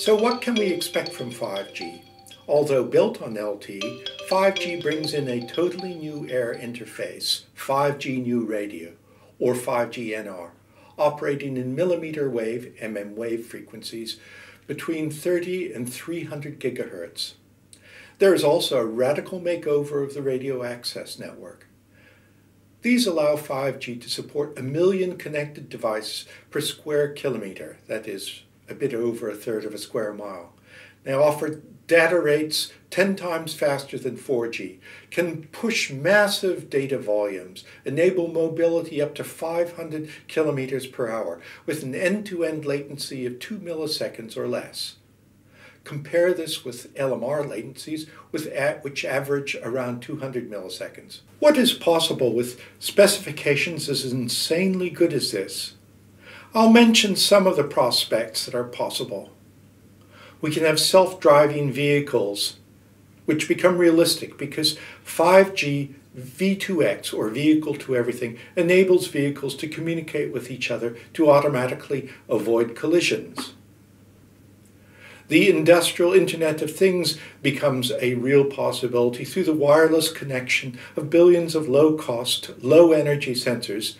So what can we expect from 5G? Although built on LTE, 5G brings in a totally new air interface, 5G New Radio, or 5G NR, operating in millimeter wave, mm wave frequencies between 30 and 300 gigahertz. There is also a radical makeover of the radio access network. These allow 5G to support a million connected devices per square kilometer, that is, a bit over a third of a square mile. They offer data rates 10 times faster than 4G, can push massive data volumes, enable mobility up to 500 kilometers per hour with an end-to-end latency of 2 milliseconds or less. Compare this with LMR latencies, which average around 200 milliseconds. What is possible with specifications as insanely good as this? I'll mention some of the prospects that are possible. We can have self-driving vehicles, which become realistic because 5G V2X, or Vehicle to Everything, enables vehicles to communicate with each other to automatically avoid collisions. The industrial Internet of Things becomes a real possibility through the wireless connection of billions of low-cost, low-energy sensors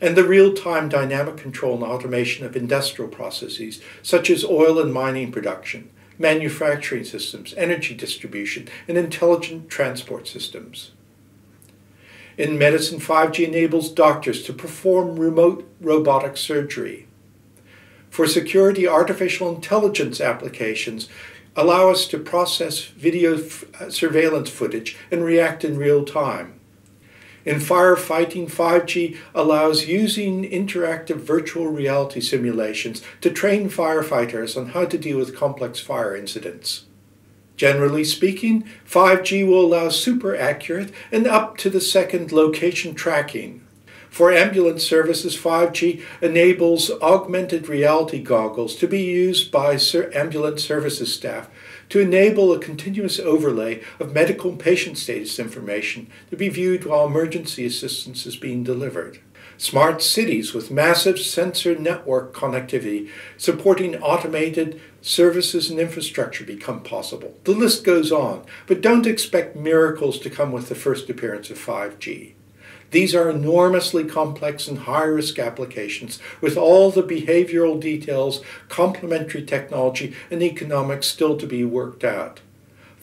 and the real-time dynamic control and automation of industrial processes such as oil and mining production, manufacturing systems, energy distribution, and intelligent transport systems. In medicine, 5G enables doctors to perform remote robotic surgery. For security, artificial intelligence applications allow us to process video uh, surveillance footage and react in real time. In firefighting, 5G allows using interactive virtual reality simulations to train firefighters on how to deal with complex fire incidents. Generally speaking, 5G will allow super accurate and up to the second location tracking. For ambulance services, 5G enables augmented reality goggles to be used by ambulance services staff to enable a continuous overlay of medical and patient status information to be viewed while emergency assistance is being delivered. Smart cities with massive sensor network connectivity supporting automated services and infrastructure become possible. The list goes on, but don't expect miracles to come with the first appearance of 5G. These are enormously complex and high-risk applications with all the behavioral details, complementary technology, and economics still to be worked out.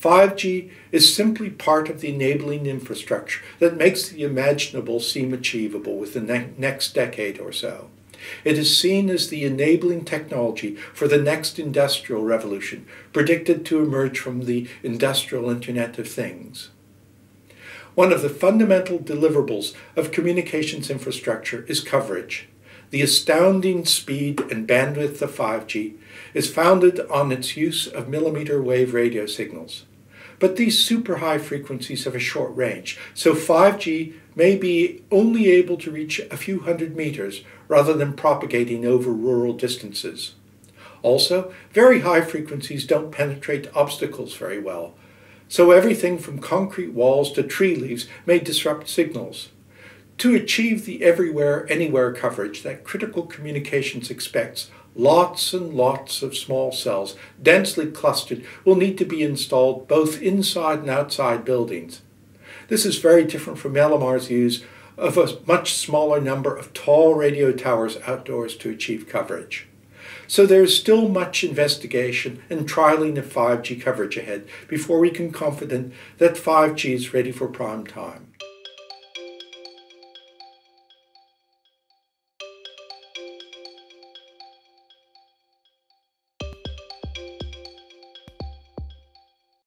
5G is simply part of the enabling infrastructure that makes the imaginable seem achievable within the ne next decade or so. It is seen as the enabling technology for the next industrial revolution, predicted to emerge from the industrial Internet of Things. One of the fundamental deliverables of communications infrastructure is coverage. The astounding speed and bandwidth of 5G is founded on its use of millimeter wave radio signals. But these super high frequencies have a short range, so 5G may be only able to reach a few hundred meters rather than propagating over rural distances. Also, very high frequencies don't penetrate obstacles very well, so everything from concrete walls to tree leaves may disrupt signals. To achieve the everywhere, anywhere coverage that critical communications expects, lots and lots of small cells, densely clustered, will need to be installed both inside and outside buildings. This is very different from LMR's use of a much smaller number of tall radio towers outdoors to achieve coverage. So there is still much investigation and trialing of 5G coverage ahead before we can confident that 5G is ready for prime time.